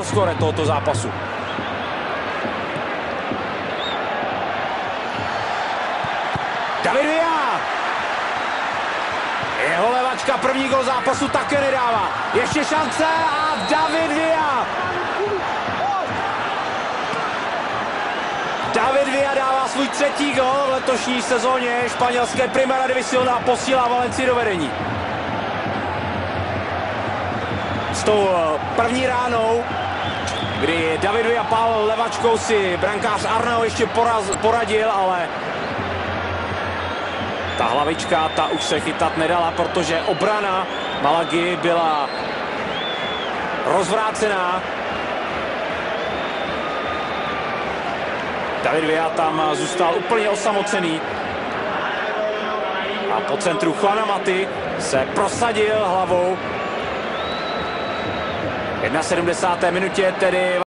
skore tohoto zápasu. David Villa. Jeho levačka první gol zápasu také nedává. Ještě šance a David Villa. David Villa dává svůj třetí gol v letošní sezóně španělské Primera División a posílá Valencii do vedení. Tou eh, první ránou, kdy David Villa pál levačkou si brankář Arnau ještě poraz, poradil, ale ta hlavička, ta už se chytat nedala, protože obrana Malagy byla rozvrácená. David Villa tam zůstal úplně osamocený. A po centru Juana Maty se prosadil hlavou. 71. minutě tedy